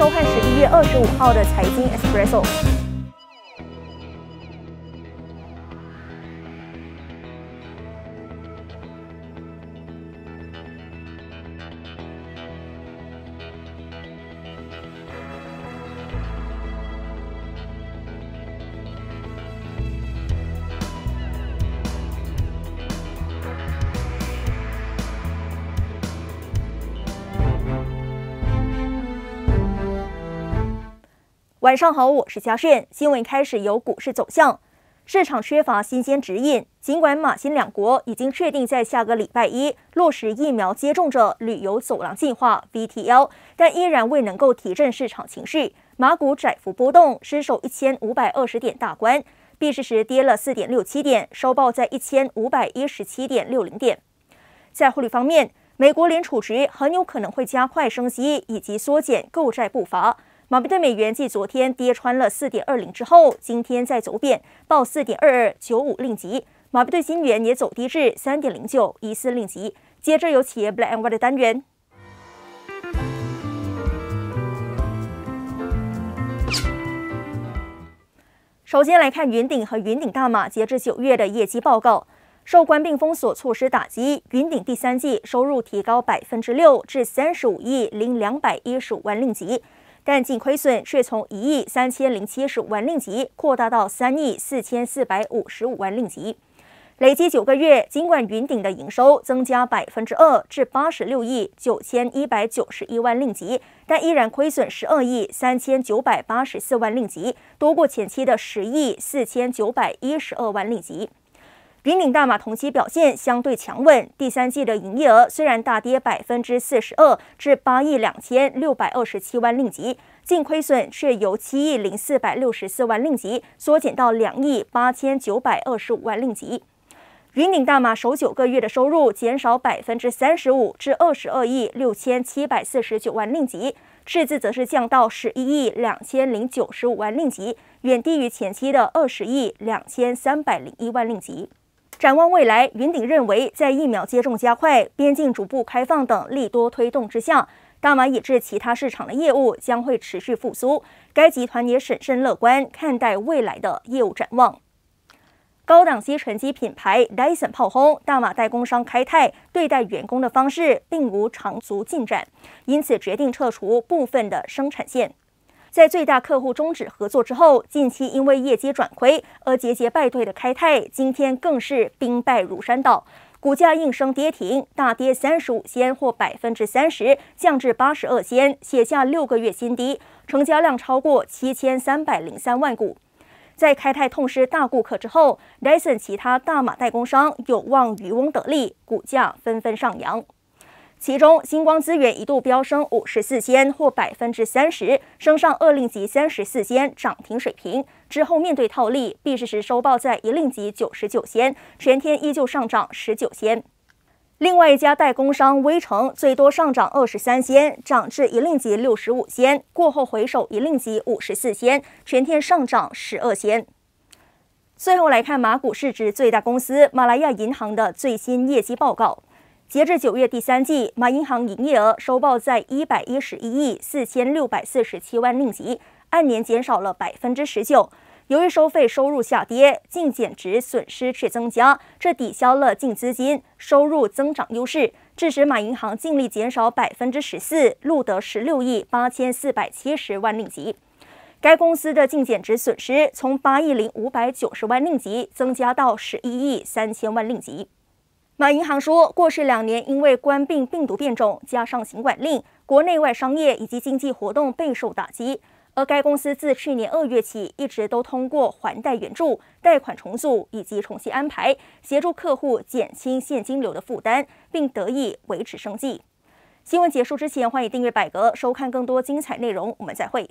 收看十一月二十五号的财经 Espresso。晚上好，我是嘉炫。新闻开始由股市走向，市场缺乏新鲜指引。尽管马新两国已经确定在下个礼拜一落实疫苗接种者旅游走廊计划 （VTL），但依然未能够提振市场情绪。马股窄幅波动，失守一千五百二十点大关，闭市时跌了四点六七点，收报在一千五百一十七点六零点。在汇率方面，美国联储局很有可能会加快升息以及缩减购债步伐。马币对美元继昨天跌穿了四点二零之后，今天再走贬，报四点二二九五令吉。马币对新元也走低至三点零九一四令吉。接着有企业 Black and White 的单元。首先来看云顶和云顶大马截至九月的业绩报告。受关闭封锁措施打击，云顶第三季收入提高百分之六至三十五亿零两百一十五万令吉。但净亏损却从一亿三千零七十五万令吉扩大到三亿四千四百五十五万令吉，累计九个月，尽管云顶的营收增加百分之二至八十六亿九千一百九十一万令吉，但依然亏损十二亿三千九百八十四万令吉，多过前期的十亿四千九百一十二万令吉。云顶大马同期表现相对强稳，第三季的营业额虽然大跌百分之四十二至八亿两千六百二十七万令吉，净亏损却由七亿零四百六十四万令吉缩减到两亿八千九百二十五万令吉。云顶大马首九个月的收入减少百分之三十五至二十二亿六千七百四十九万令吉，赤字则是降到十一亿两千零九十五万令吉，远低于前期的二十亿两千三百零一万令吉。展望未来，云顶认为，在疫苗接种加快、边境逐步开放等利多推动之下，大马以至其他市场的业务将会持续复苏。该集团也审慎乐观看待未来的业务展望。高档吸尘机品牌 Dyson 炮轰大马代工商开泰对待员工的方式并无长足进展，因此决定撤除部分的生产线。在最大客户终止合作之后，近期因为业绩转亏而节节败退的开泰，今天更是兵败如山倒，股价应声跌停，大跌三十五仙或百分之三十，降至八十二仙，写下六个月新低，成交量超过七千三百零三万股。在开泰痛失大顾客之后，Dyson 其他大马代工商有望渔翁得利，股价纷纷上扬。其中，星光资源一度飙升五十四仙或百分之三十，升上二令级三十四仙涨停水平。之后面对套利，闭市时收报在一令级九十九仙，全天依旧上涨十九仙。另外一家代工商微城最多上涨二十三仙，涨至一令级六十五仙，过后回首一令级五十四仙，全天上涨十二仙。最后来看马股市值最大公司马来亚银行的最新业绩报告。截至九月第三季，马银行营业额收报在一百一十一亿四千六百四十七万令吉，按年减少了百分之十九。由于收费收入下跌，净减值损失却增加，这抵消了净资金收入增长优势，致使马银行净利减少百分之十四，录得十六亿八千四百七十万令吉。该公司的净减值损失从八亿零五百九十万令吉增加到十一亿三千万令吉。马银行说，过去两年因为冠病病毒变种，加上行管令，国内外商业以及经济活动备受打击。而该公司自去年二月起，一直都通过还贷援助、贷款重组以及重新安排，协助客户减轻现金流的负担，并得以维持生计。新闻结束之前，欢迎订阅百格，收看更多精彩内容。我们再会。